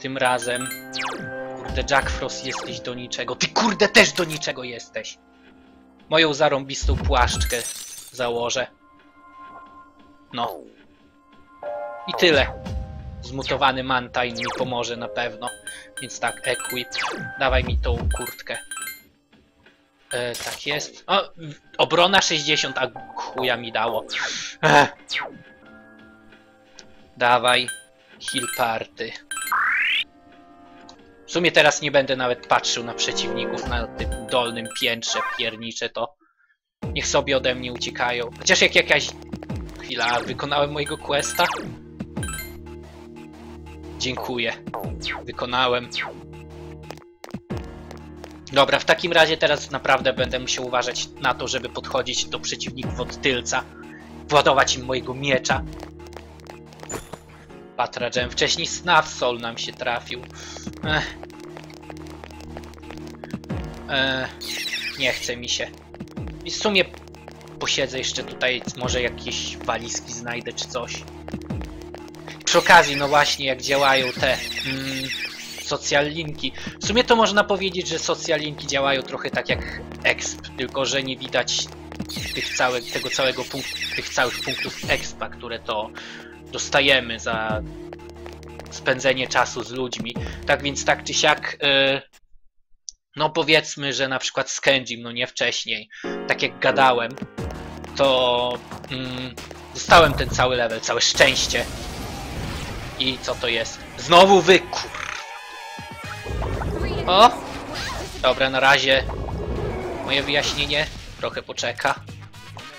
Tym razem... Kurde, Jack Frost jesteś do niczego. Ty kurde też do niczego jesteś! Moją zarąbistą płaszczkę założę. No. I tyle. Zmutowany Mantine mi pomoże na pewno. Więc tak, equip. Dawaj mi tą kurtkę. E, tak jest. O, obrona 60, a chuja mi dało. Ech. Dawaj. Heal party. W sumie teraz nie będę nawet patrzył na przeciwników na tym dolnym piętrze piernicze, to niech sobie ode mnie uciekają. Chociaż jak jakaś... Chwila, wykonałem mojego questa? Dziękuję. Wykonałem. Dobra, w takim razie teraz naprawdę będę musiał uważać na to, żeby podchodzić do przeciwników od tylca. Władować im mojego miecza. Patra Gem. Wcześniej Snaf Soul nam się trafił. Ech. Ech. Nie chce mi się. I w sumie posiedzę jeszcze tutaj, może jakieś walizki znajdę czy coś. Przy okazji, no właśnie, jak działają te mm, social linki. W sumie to można powiedzieć, że social linki działają trochę tak jak exp, tylko że nie widać tych całe, tego całego punktu, tych całych punktów expa, które to dostajemy za spędzenie czasu z ludźmi. Tak więc tak czy siak, y, no powiedzmy, że na przykład z Kenjim, no nie wcześniej, tak jak gadałem, to mm, dostałem ten cały level, całe szczęście. I co to jest? Znowu wy, kur... O! Dobra, na razie moje wyjaśnienie trochę poczeka.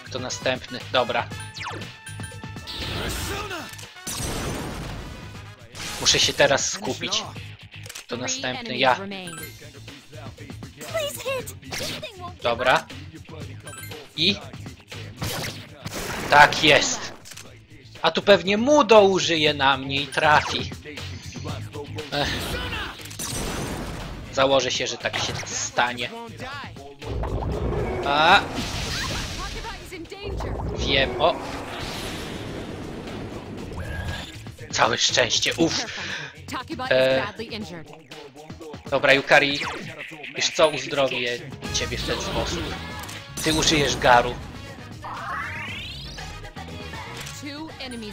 Kto następny? Dobra. Muszę się teraz skupić. To następny ja. Dobra. I? Tak jest. A tu pewnie Mudo użyje na mnie i trafi. Ech. Założę się, że tak się stanie. A, wiem, o. Całe szczęście, uff. E... Dobra, Yukari, wiesz co, uzdrowię ciebie w ten sposób. Ty użyjesz garu.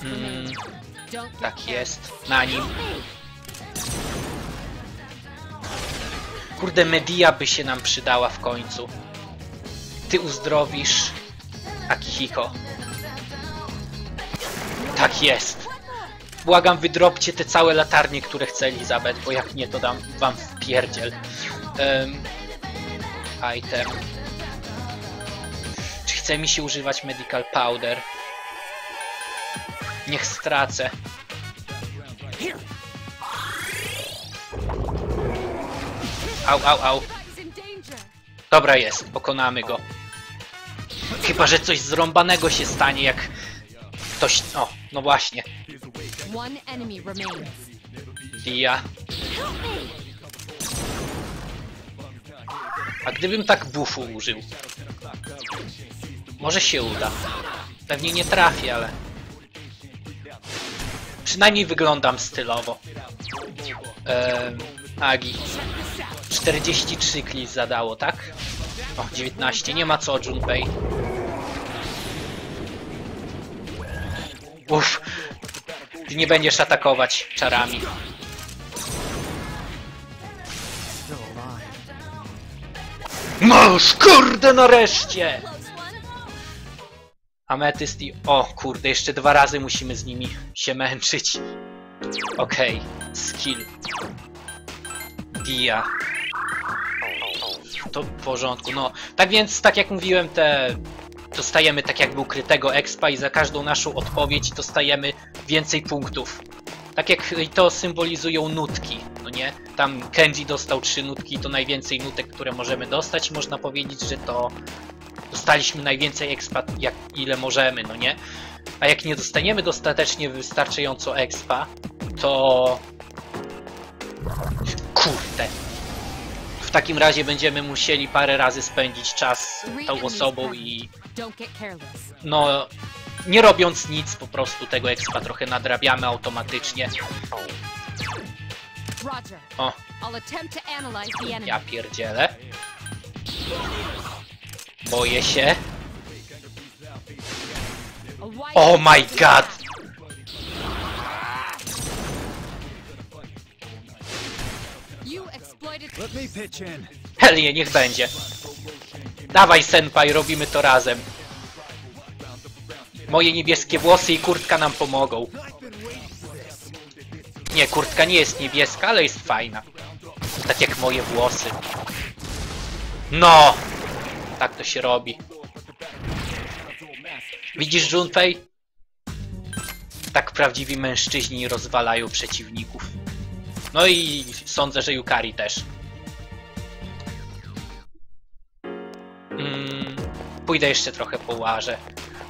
Mm, tak jest, na nim. Kurde, Media by się nam przydała w końcu. Ty uzdrowisz Akihiko. Tak jest. Błagam, wydropcie te całe latarnie, które chce Elizabeth, bo jak nie, to dam wam w pierdziel. Um, item. Czy chce mi się używać Medical Powder? Niech stracę. Au, au, au. Dobra jest, pokonamy go. Chyba, że coś zrąbanego się stanie, jak ktoś... O, no właśnie. Dia. A gdybym tak bufu użył? Może się uda. Pewnie nie trafię, ale... Przynajmniej wyglądam stylowo. Ehm, Agi. 43 klis zadało, tak? O, 19. Nie ma co, Junpei. Uff. Ty nie będziesz atakować czarami. Masz, kurde, nareszcie! Ametyst i... O, kurde, jeszcze dwa razy musimy z nimi się męczyć. Okej, skill. Dia. To w porządku, no. Tak więc, tak jak mówiłem, te... Dostajemy tak jakby ukrytego expa i za każdą naszą odpowiedź dostajemy więcej punktów. Tak jak to symbolizują nutki, no nie? Tam Kenji dostał trzy nutki, to najwięcej nutek, które możemy dostać. Można powiedzieć, że to dostaliśmy najwięcej expa, jak ile możemy, no nie? A jak nie dostaniemy dostatecznie wystarczająco expa, to... Kurde. W takim razie będziemy musieli parę razy spędzić czas tą osobą i no nie robiąc nic, po prostu tego expa trochę nadrabiamy automatycznie. O, ja pierdzielę. Boję się. Oh my god! You exploited Let me pitch in. Helię, niech będzie. Dawaj, senpai, robimy to razem. Moje niebieskie włosy i kurtka nam pomogą. Nie, kurtka nie jest niebieska, ale jest fajna. Tak jak moje włosy. No! Tak to się robi. Widzisz, Junpei? Tak prawdziwi mężczyźni rozwalają przeciwników. No i sądzę, że Yukari też. Mm, pójdę jeszcze trochę po łaże.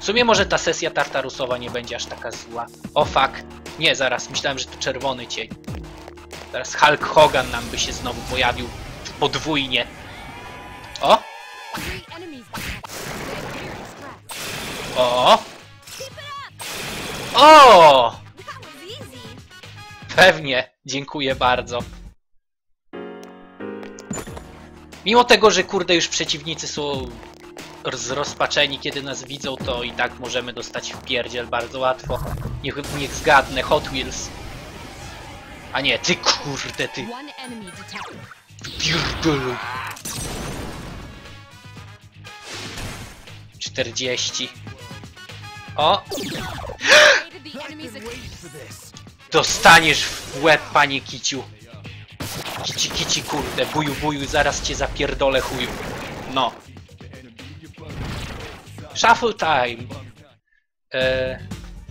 W sumie może ta sesja tartarusowa nie będzie aż taka zła. O fuck. Nie, zaraz. Myślałem, że to czerwony cień. Teraz Hulk Hogan nam by się znowu pojawił podwójnie. O! O! O! Pewnie. Dziękuję bardzo. Mimo tego, że kurde już przeciwnicy są zrozpaczeni, kiedy nas widzą, to i tak możemy dostać w pierdziel bardzo łatwo. Niech, niech zgadnę, Hot Wheels. A nie, ty kurde, ty pierdolu. 40. O, Dostaniesz w łeb, panie kiciu. Kici, kici, kurde, buju, buju, zaraz cię zapierdolę chuju. No. Shuffle time. Eee,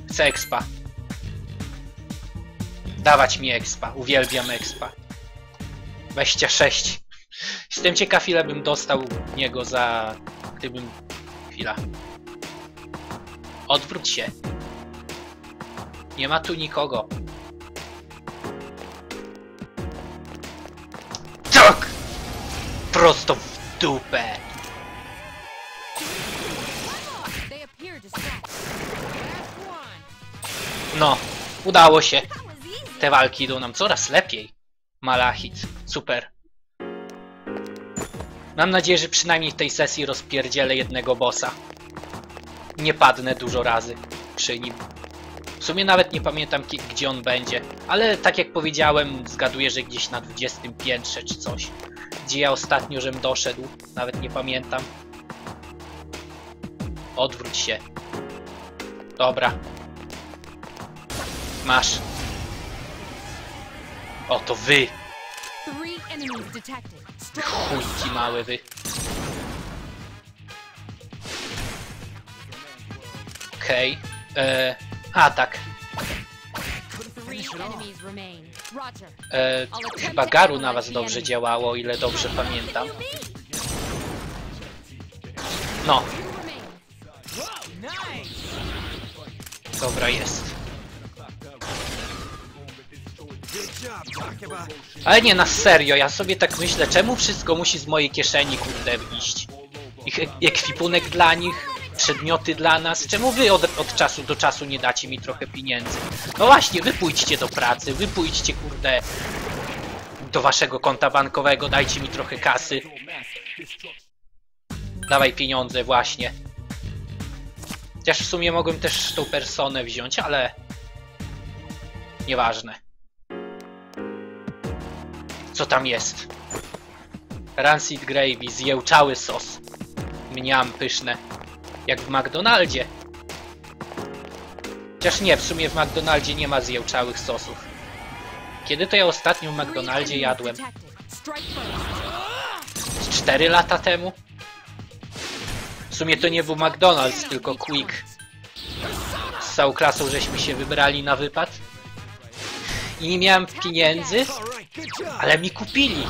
chcę expa. Dawać mi expa, uwielbiam expa. 26. Jestem ciekaw ile bym dostał niego za... gdybym... Chwila. Odwróć się. Nie ma tu nikogo. Tak! Prosto w dupę. No, udało się. Te walki idą nam coraz lepiej. Malachit, super. Mam nadzieję, że przynajmniej w tej sesji rozpierdzielę jednego bossa. Nie padnę dużo razy przy nim. W sumie nawet nie pamiętam gdzie on będzie, ale tak jak powiedziałem, zgaduję, że gdzieś na 20 piętrze czy coś. Gdzie ja ostatnio żem doszedł, nawet nie pamiętam. Odwróć się. Dobra. Masz. O, to wy! Chujki małe wy. Okej. Okay. A, tak. Roger. E, chyba Garu na was dobrze działało, o ile dobrze pamiętam. No, dobra jest. Ale nie, na serio, ja sobie tak myślę, czemu wszystko musi z mojej kieszeni, kurde, iść? Ich ek- ekwipunek dla nich, przedmioty dla nas, czemu wy od, od czasu do czasu nie dacie mi trochę pieniędzy? No właśnie, wy pójdźcie do pracy, wy pójdźcie, kurde, do waszego konta bankowego, dajcie mi trochę kasy. Dawaj pieniądze, właśnie. Chociaż w sumie mogłem też tą personę wziąć, ale... Nieważne. Co tam jest? Rancid gravy, zjełczały sos. Mniam pyszne. Jak w McDonaldzie. Chociaż nie, w sumie w McDonaldzie nie ma zjełczałych sosów. Kiedy to ja ostatnio w McDonaldzie jadłem? Z 4 lata temu? W sumie to nie był McDonald's, tylko Quick. Z całą klasą żeśmy się wybrali na wypad. I nie miałem pieniędzy, ale mi kupili.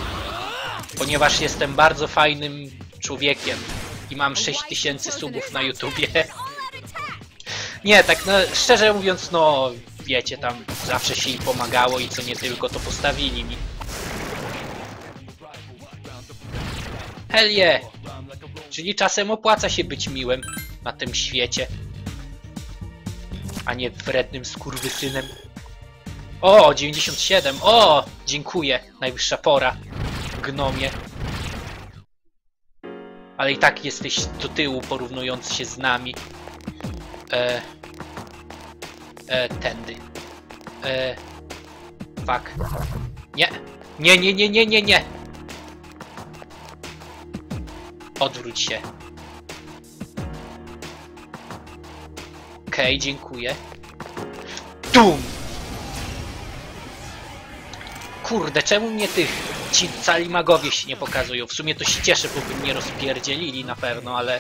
Ponieważ jestem bardzo fajnym człowiekiem i mam 6000 subów na YouTubie. Nie, tak no, szczerze mówiąc, no wiecie, tam zawsze się im pomagało i co nie tylko, to postawili mi. Hell yeah. Czyli czasem opłaca się być miłym na tym świecie. A nie wrednym skurwysynem. O, 97. O, dziękuję. Najwyższa pora. Gnomie. Ale i tak jesteś do tyłu porównując się z nami. E, e, tędy. E, fuck. Nie. Nie, nie, nie, nie, nie, nie. Odwróć się. Okej, dziękuję. Dum! Kurde, czemu mnie tych ci cali magowie się nie pokazują? W sumie to się cieszę, bo by mnie rozpierdzielili na pewno, ale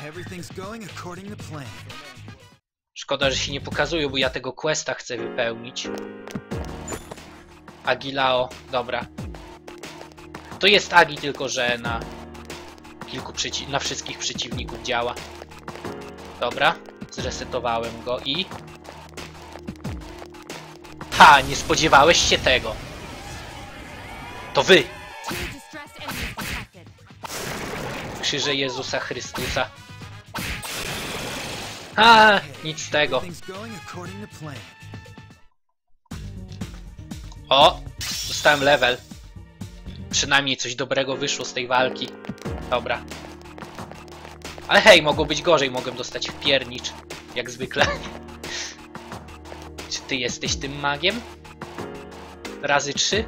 szkoda, że się nie pokazują, bo ja tego questa chcę wypełnić. Agilao, dobra. To jest Agi, tylko że na kilku na wszystkich przeciwników działa. Dobra, zresetowałem go i... Ha, nie spodziewałeś się tego. To wy, krzyże Jezusa Chrystusa. A, nic z tego. O, dostałem level. Przynajmniej coś dobrego wyszło z tej walki. Dobra. Ale hej, mogło być gorzej, mogłem dostać w piernicz. Jak zwykle. Czy ty jesteś tym magiem? Razy trzy?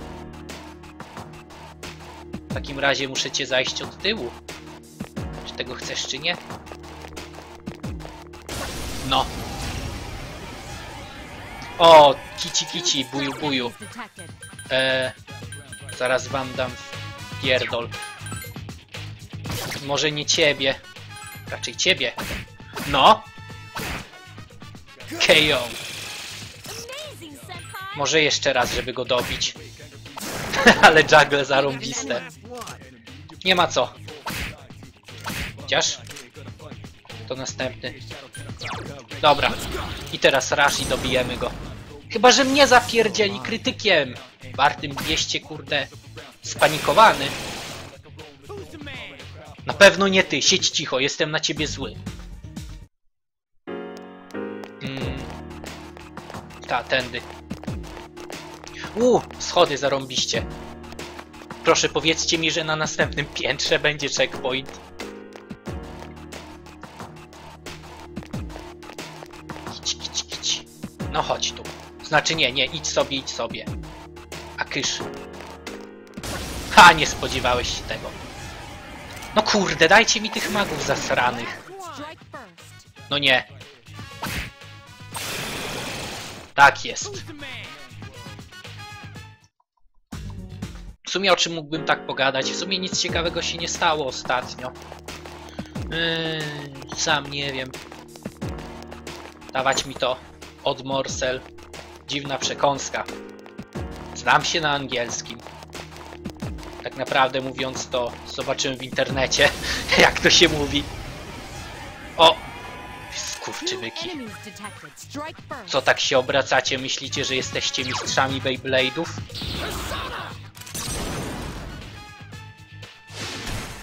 Takim razie muszę cię zajść od tyłu. Czy tego chcesz, czy nie? No. O, kici kici, buju buju. Eee, zaraz wam dam pierdol. Może nie ciebie. Raczej ciebie. No! KO. Może jeszcze raz, żeby go dobić. Ale juggle zarąbiste. Nie ma co. Chociaż? To następny. Dobra. I teraz rush i dobijemy go. Chyba, że mnie zapierdzieli krytykiem. Wartym 200, kurde. Spanikowany. Na pewno nie ty. Siedź cicho, jestem na ciebie zły. Mm. Ta, tędy. Uuu, schody zarąbiście. Proszę powiedzcie mi, że na następnym piętrze będzie checkpoint. Idź, idź, idź. No chodź tu. Znaczy nie, nie, idź sobie, idź sobie. A kysz. Ha, nie spodziewałeś się tego. No kurde, dajcie mi tych magów zasranych. No nie. Tak jest. Sumie o czym mógłbym tak pogadać? W sumie nic ciekawego się nie stało ostatnio. Yy, sam nie wiem. Dawać mi to od Morsel. Dziwna przekąska. Znam się na angielskim. Tak naprawdę mówiąc to zobaczyłem w internecie, jak to się mówi. O! Skurczybyki. Co tak się obracacie? Myślicie, że jesteście mistrzami Beyblade'ów?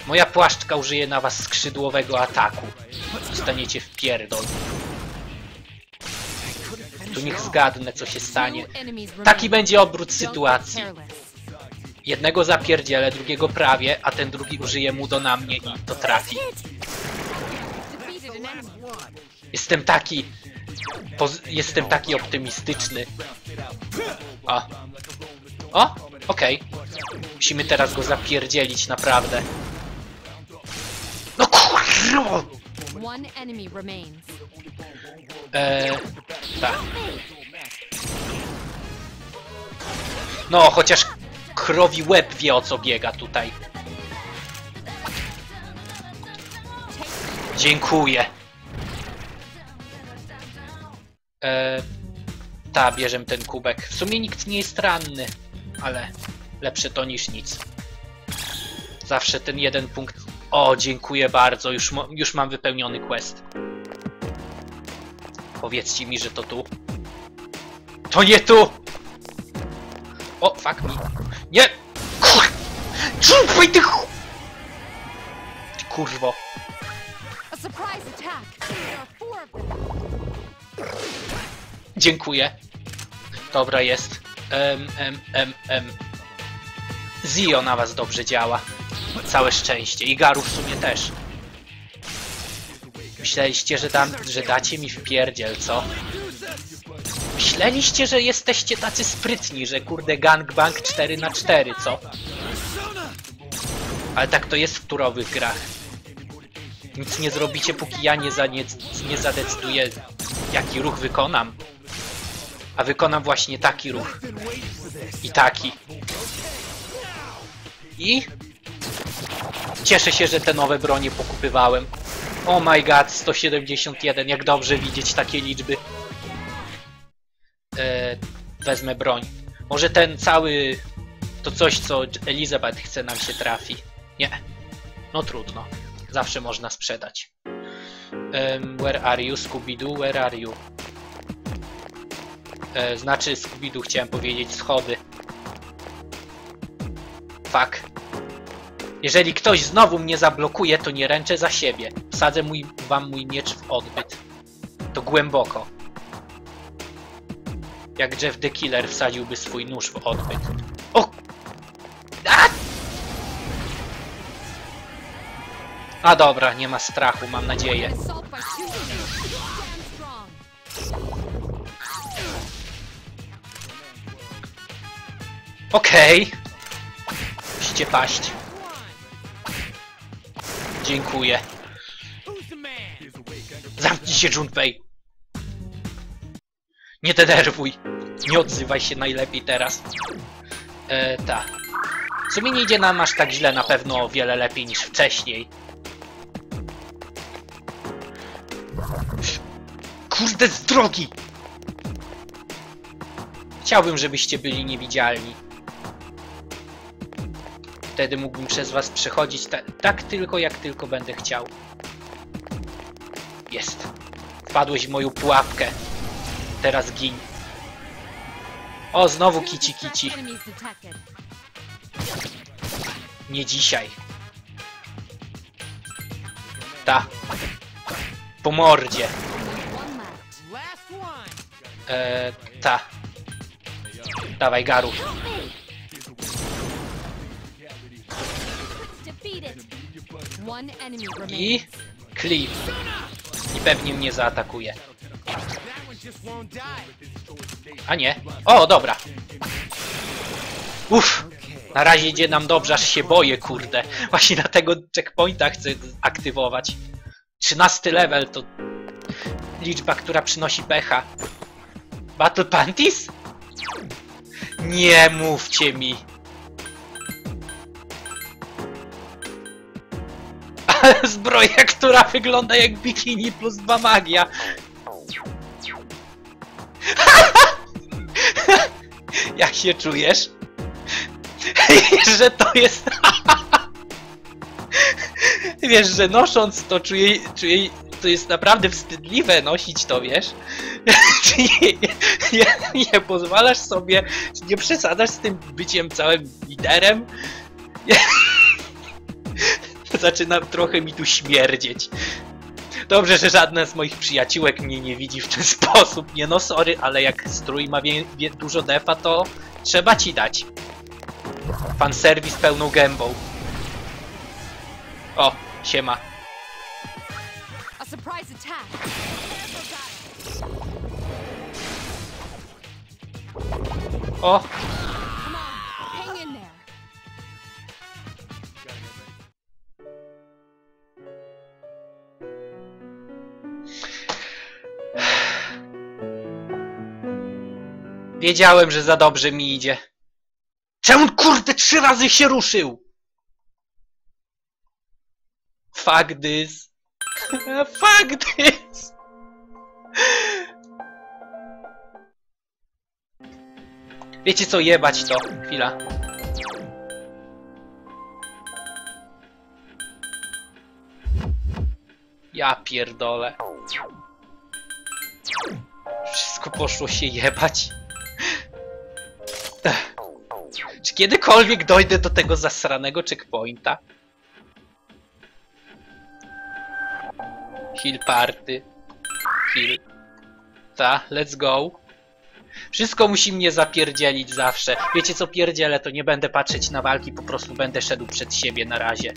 Moja płaszczka użyje na was skrzydłowego ataku. Dostaniecie w pierdol. Tu niech zgadnę, co się stanie. Taki będzie obrót sytuacji. Jednego zapierdzielę, drugiego prawie, a ten drugi użyje mu do na mnie i to trafi. Jestem taki... Jestem taki optymistyczny. O. O, okej. Musimy teraz go zapierdzielić, naprawdę. Kurwa! One enemy remains. Eee, tak. No, chociaż krowi łeb wie o co biega tutaj. Dziękuję. Eee, ta, bierzem ten kubek. W sumie nikt nie jest ranny, ale lepsze to niż nic. Zawsze ten jeden punkt. O, dziękuję bardzo, już, już mam wypełniony quest. Powiedzcie mi, że to tu. To nie tu! O, fuck me. Nie! Kur... Czupaj ty. Ty kurwo. Dziękuję. Dobra, jest. Em, em, em, em. Zio na was dobrze działa. Całe szczęście. I Garu w sumie też. Myśleliście, że, dam, że dacie mi w pierdziel, co? Myśleliście, że jesteście tacy sprytni, że kurde gangbang 4 na 4 co? Ale tak to jest w turowych grach. Nic nie zrobicie, póki ja nie, za, nie, nie zadecyduję, jaki ruch wykonam. A wykonam właśnie taki ruch. I taki. I... Cieszę się, że te nowe bronie pokupywałem. Oh my god, 171, jak dobrze widzieć takie liczby. E, wezmę broń. Może ten cały... To coś, co Elizabeth chce nam się trafi. Nie. No trudno. Zawsze można sprzedać. Um, where are you, Scooby-Doo? Where are you? E, znaczy Scooby-Doo chciałem powiedzieć schody. Fuck. Jeżeli ktoś znowu mnie zablokuje, to nie ręczę za siebie. Wsadzę mój, wam mój miecz w odbyt. To głęboko. Jak Jeff the Killer wsadziłby swój nóż w odbyt. O! A! A dobra, nie ma strachu, mam nadzieję. Okej. Musicie paść. Dziękuję. Zamknij się, Junpei. Nie denerwuj. Nie odzywaj się najlepiej teraz. E, ta. W sumie nie idzie nam aż tak źle, na pewno o wiele lepiej niż wcześniej. Kurde z drogi! Chciałbym, żebyście byli niewidzialni. Wtedy mógłbym przez was przechodzić ta tak tylko, jak tylko będę chciał. Jest. Wpadłeś w moją pułapkę. Teraz gin. O, znowu kici kici. Nie dzisiaj. Ta. Po mordzie. Only one left. E, ta. Dawaj, Garu. I... Cliff. I pewnie mnie zaatakuje. A nie. O, dobra. Uff. Na razie idzie nam dobrze, aż się boję, kurde. Właśnie dlatego checkpointa chcę aktywować. 13 level to liczba, która przynosi pecha. Battle Panties? Nie mówcie mi. Ale zbroja, która wygląda jak bikini plus dwa magia. Jak się czujesz? że to jest... wiesz, że nosząc to czuję, czuję... To jest naprawdę wstydliwe nosić to, wiesz? Nie, nie, nie pozwalasz sobie, nie przesadzasz z tym byciem całym liderem? Zaczyna trochę mi tu śmierdzieć. Dobrze, że żadna z moich przyjaciółek mnie nie widzi w ten sposób. Nie no, sorry, ale jak strój ma wie, wie, dużo defa, to trzeba ci dać. Pan serwis pełną gębą. O, siema. O, wiedziałem, że za dobrze mi idzie. Czemu kurde trzy razy się ruszył? Fuck this. Fuck this. Wiecie co, jebać to. Chwila. Ja pierdolę. Wszystko poszło się jebać. Czy kiedykolwiek dojdę do tego zasranego checkpointa? Heal party. Heal. Ta, let's go. Wszystko musi mnie zapierdzielić zawsze. Wiecie co pierdzielę, to nie będę patrzeć na walki, po prostu będę szedł przed siebie na razie.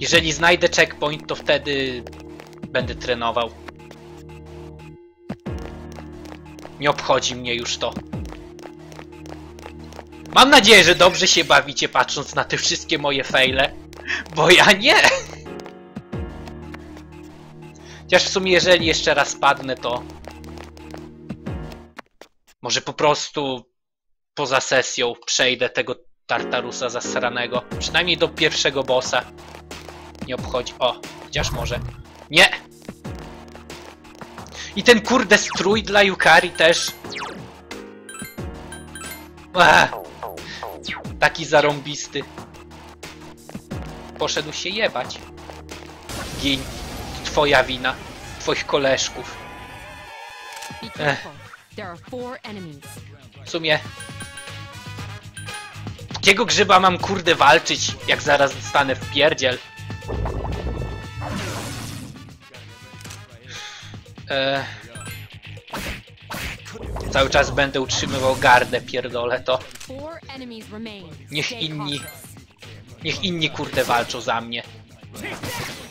Jeżeli znajdę checkpoint, to wtedy będę trenował. Nie obchodzi mnie już to. Mam nadzieję, że dobrze się bawicie patrząc na te wszystkie moje faile, bo ja nie. Chociaż w sumie jeżeli jeszcze raz padnę, to może po prostu poza sesją przejdę tego Tartarusa zasranego. Przynajmniej do pierwszego bossa. Nie obchodzi. O, chociaż może. Nie! I ten kurde strój dla Yukari też. Ech, taki zarąbisty. Poszedł się jebać. Gin. Twoja wina. Twoich koleżków. Enemies. W sumie... Jakiego grzyba mam kurde walczyć, jak zaraz dostanę w pierdziel? E... Cały czas będę utrzymywał gardę, pierdolę to. Niech inni-. Niech inni kurde walczą za mnie.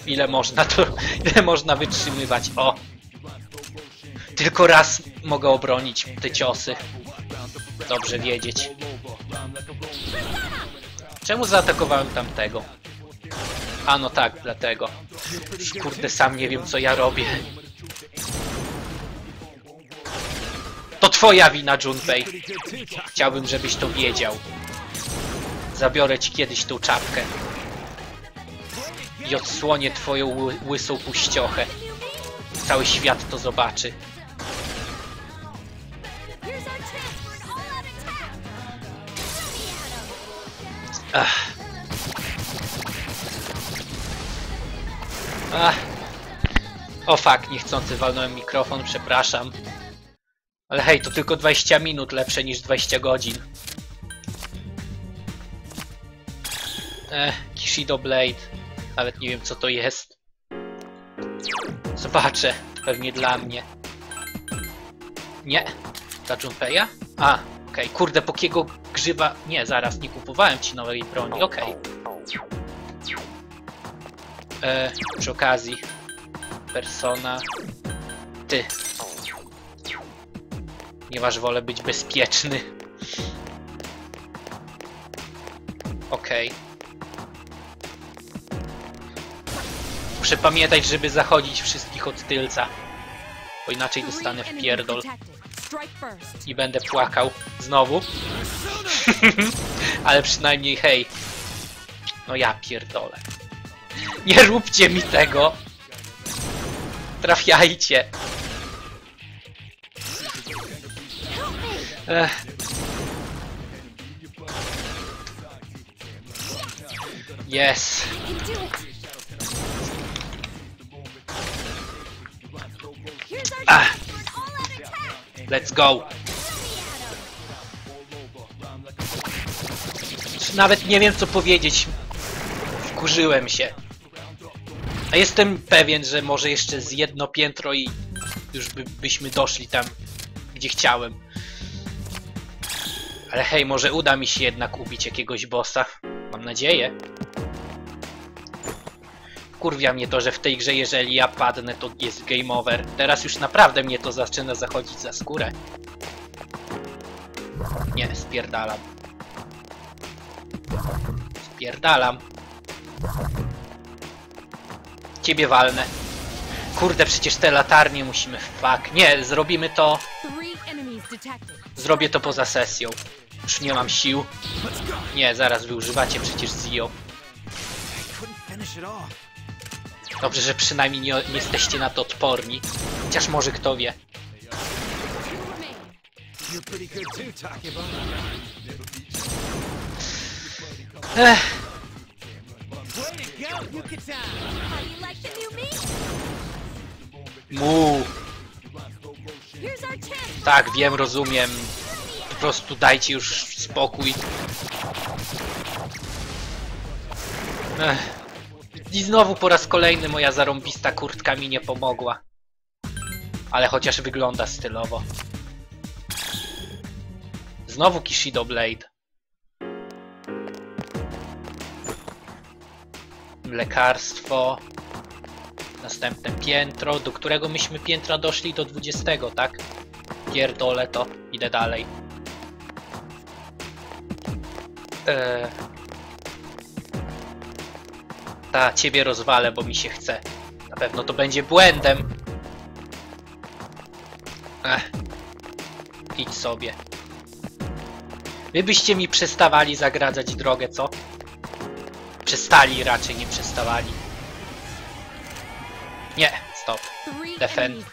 Ile można to... Ile można wytrzymywać, o! Tylko raz mogę obronić te ciosy. Dobrze wiedzieć. Czemu zaatakowałem tamtego? A no tak, dlatego. Kurde sam nie wiem co ja robię. Twoja wina, Junpei. Chciałbym, żebyś to wiedział. Zabiorę ci kiedyś tą czapkę. I odsłonię twoją ły łysą puściochę. Cały świat to zobaczy. Ach. Ach. O fuck, niechcący walnąłem mikrofon, przepraszam. Ale hej, to tylko 20 minut lepsze niż 20 godzin. Ech, Kishido Blade. Nawet nie wiem co to jest. Zobaczę, pewnie dla mnie. Nie? Dla Junpei'a? A, okej. Kurde, pokiego grzyba... Nie, zaraz, nie kupowałem ci nowej broni, okej. E, przy okazji. Persona. Ty. Ponieważ wolę być bezpieczny. Okej. Muszę pamiętać, żeby zachodzić wszystkich od tylca. Bo inaczej dostanę w pierdol i będę płakał znowu. Ale przynajmniej hej. No ja pierdolę. Nie róbcie mi tego. Trafiajcie. Ech. Yes. Ah. Let's go. Nawet nie wiem co powiedzieć. Wkurzyłem się. A jestem pewien, że może jeszcze z jedno piętro i już by, byśmy doszli tam, gdzie chciałem. Ale hej, może uda mi się jednak ubić jakiegoś bossa. Mam nadzieję. Kurwia mnie to, że w tej grze jeżeli ja padnę to jest game over. Teraz już naprawdę mnie to zaczyna zachodzić za skórę. Nie, spierdalam. Spierdalam. Ciebie walnę. Kurde, przecież te latarnie musimy... Fuck. Nie, zrobimy to... Zrobię to poza sesją. Już nie mam sił. Nie, zaraz wy używacie przecież Zio. Dobrze, że przynajmniej nie, nie jesteście na to odporni. Chociaż może kto wie. Ech, mu. Tak, wiem, rozumiem. Prostu dajcie już spokój. Ech. I znowu po raz kolejny moja zarąbista kurtka mi nie pomogła. Ale chociaż wygląda stylowo. Znowu Kishido Blade. Lekarstwo. Następne piętro, do którego myśmy piętra doszli do 20, tak? Pierdolę to, idę dalej. Eee... Ta, ciebie rozwalę, bo mi się chce. Na pewno to będzie błędem. Ech. Idź sobie. Wy byście mi przestawali zagradzać drogę, co? Przestali raczej, nie przestawali. Nie, stop. Defend.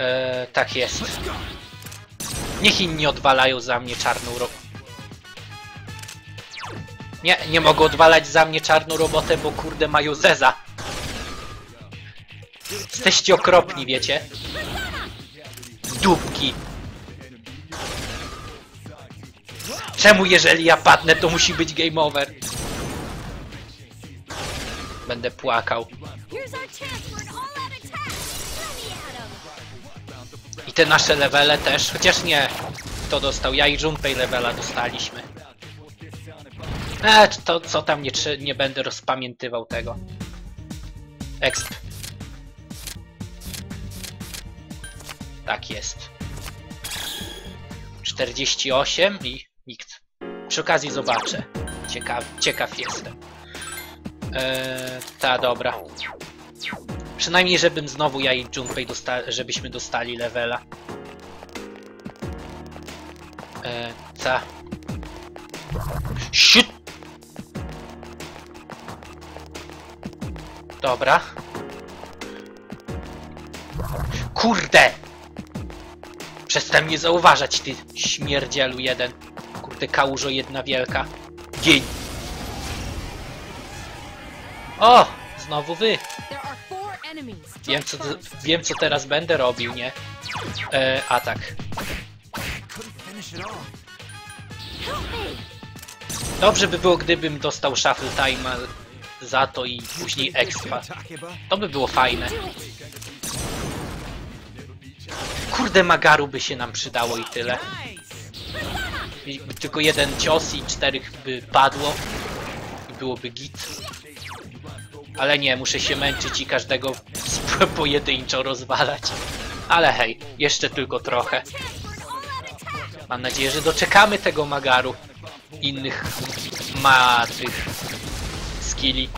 Eee, tak jest. Niech inni odwalają za mnie czarną ro... Nie, nie mogą odwalać za mnie czarną robotę, bo kurde mają zeza. Jesteście okropni, wiecie? Dupki. Czemu jeżeli ja padnę, to musi być game over? Będę płakał. I te nasze levele też, chociaż nie. Kto dostał? Ja i Junpei levela dostaliśmy. E, to co tam nie, nie będę rozpamiętywał tego. Exp. Tak jest. 48 i nikt. Przy okazji zobaczę. Ciekaw, ciekaw jestem. Eee, ta, dobra. Przynajmniej, żebym znowu ja i Junpei dosta żebyśmy dostali levela. E, ta. Shit! Dobra. Kurde! Przestań mnie zauważać, ty śmierdzielu jeden. Kurde, kałużo jedna wielka. Gień! O! Znowu wy! Wiem co, wiem co teraz będę robił, nie? E, atak. Dobrze by było, gdybym dostał shuffle time za to i później expa. To by było fajne. Kurde, Magaru by się nam przydało i tyle. Tylko jeden cios i czterech by padło. I byłoby git. Ale nie, muszę się męczyć i każdego pojedynczo rozwalać. Ale hej, jeszcze tylko trochę. Mam nadzieję, że doczekamy tego Magaru. Innych ma tych skilli.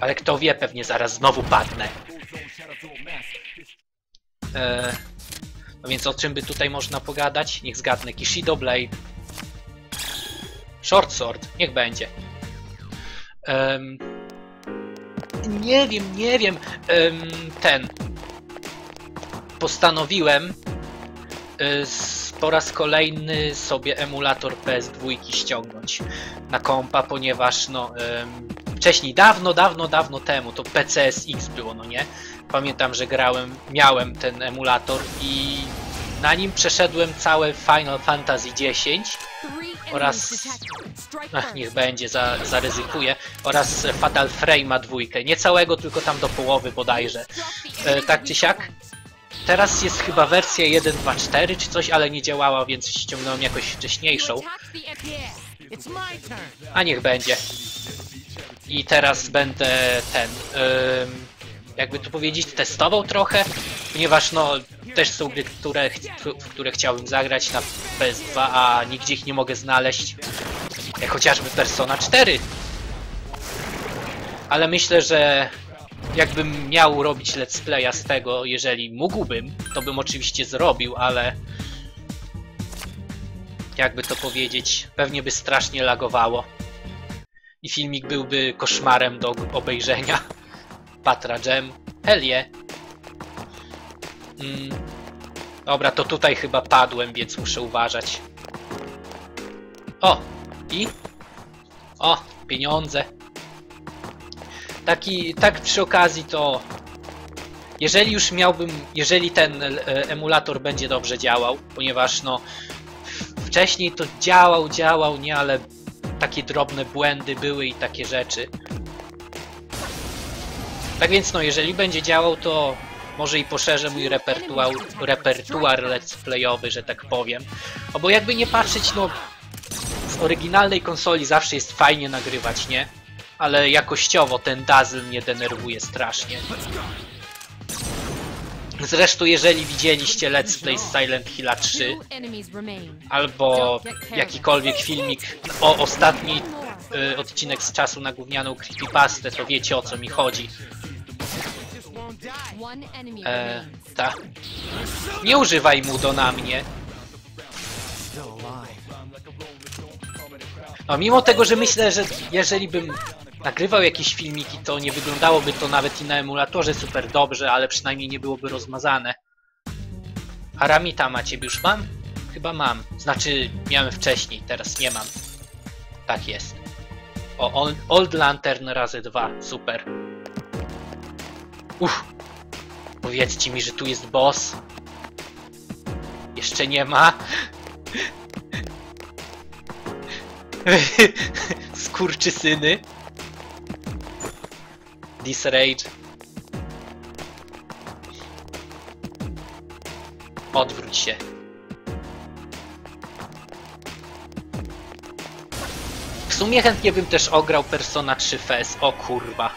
Ale kto wie, pewnie zaraz znowu padnę. E, no więc o czym by tutaj można pogadać? Niech zgadnę. Kishido Blade. Short Sword. Niech będzie. Em, nie wiem, nie wiem. Em, ten. Postanowiłem y, po raz kolejny sobie emulator PS2 ściągnąć na kompa, ponieważ no em, wcześniej, dawno, dawno, dawno temu, to PCSX było, no nie? Pamiętam, że grałem, miałem ten emulator i na nim przeszedłem całe Final Fantasy X Oraz- Ach, niech będzie, za, zaryzykuję. Oraz Fatal Frame'a dwójkę. Nie całego, tylko tam do połowy bodajże. E, tak czy siak? Teraz jest chyba wersja 1.2.4 czy coś, ale nie działała, więc ściągnąłem jakoś wcześniejszą. A niech będzie. I teraz będę ten. jakby to powiedzieć, testował trochę, ponieważ no też są gry, które, w które chciałbym zagrać na PS2, a nigdzie ich nie mogę znaleźć. Jak chociażby Persona 4. Ale myślę, że jakbym miał robić let's playa z tego, jeżeli mógłbym, to bym oczywiście zrobił, ale jakby to powiedzieć, pewnie by strasznie lagowało. I filmik byłby koszmarem do obejrzenia. Patra Gem. Hell yeah. Mm. Dobra, to tutaj chyba padłem, więc muszę uważać. O! I? O! Pieniądze. Taki, tak przy okazji to... Jeżeli już miałbym, jeżeli ten e, emulator będzie dobrze działał, ponieważ no w- wcześniej to działał, działał, nie, ale takie drobne błędy były i takie rzeczy. Tak więc no, jeżeli będzie działał, to Może i poszerzę mój repertuar, repertuar let's playowy, że tak powiem. O, bo jakby nie patrzeć, no... Z oryginalnej konsoli zawsze jest fajnie nagrywać, nie? Ale jakościowo ten Dazzle mnie denerwuje strasznie. Zresztą jeżeli widzieliście Let's Play z Silent Hilla 3 Two enemies remain. albo jakikolwiek filmik o ostatni y, odcinek z czasu na gównianą creepypastę, to wiecie o co mi chodzi. E, ta. Nie używaj mudo na mnie. No mimo tego, że myślę, że jeżeli bym nagrywał jakieś filmiki, to nie wyglądałoby to nawet i na emulatorze super dobrze, ale przynajmniej nie byłoby rozmazane. Aramita ma ciebie już mam? Chyba mam. Znaczy miałem wcześniej, teraz nie mam. Tak jest. O, Old, Old Lantern razy dwa, super. Uff. Powiedzcie mi, że tu jest boss. Jeszcze nie ma. Skurczysyny. Disrage. Odwróć się. W sumie chętnie bym też ograł Persona 3 FES. O kurwa.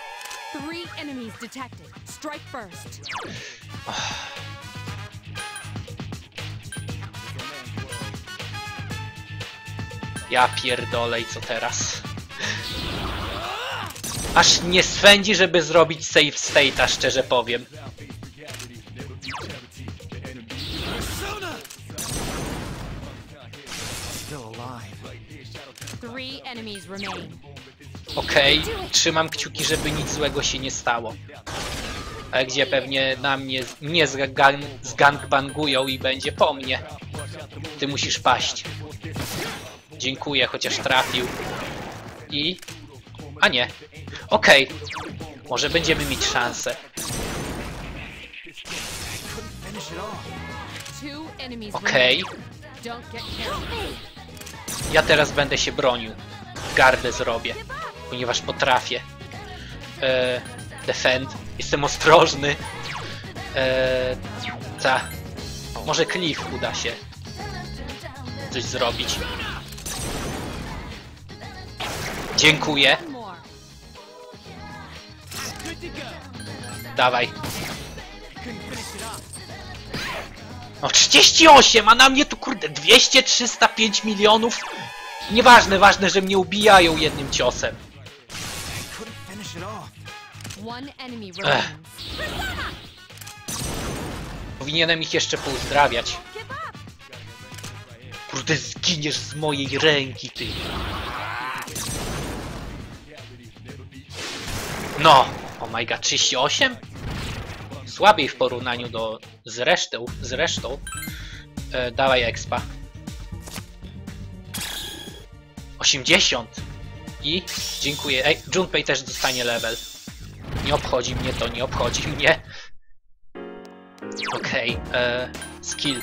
Ja pierdolę i co teraz? Aż nie swędzi, żeby zrobić save state'a, szczerze powiem. Okej, trzymam kciuki, żeby nic złego się nie stało. Ale gdzie pewnie na mnie, zgang, zgangbangują i będzie po mnie. Ty musisz paść. Dziękuję, chociaż trafił. I... A nie. Okej. Może będziemy mieć szansę. Okej. carried. Ja teraz będę się bronił. Gardę zrobię. Ponieważ potrafię. E, defend. Jestem ostrożny. E, ta. Może Cliff uda się coś zrobić. Dziękuję. Dawaj. No 38, a na mnie tu kurde 200, 305 milionów. Nieważne, ważne, że mnie ubijają jednym ciosem. Remains. Powinienem ich jeszcze pouzdrawiać. Kurde, zginiesz z mojej ręki, ty. No! My god, 38? Słabiej w porównaniu do... z resztą, z resztą. E, dawaj expa. 80! I? Dziękuję. Ej, Junpei też dostanie level. Nie obchodzi mnie to, nie obchodzi mnie. Okej, e, skill.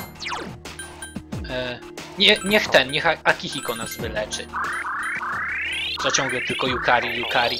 E, nie, niech ten, niech Akihiko nas wyleczy. Co ciągle tylko Yukari, Yukari.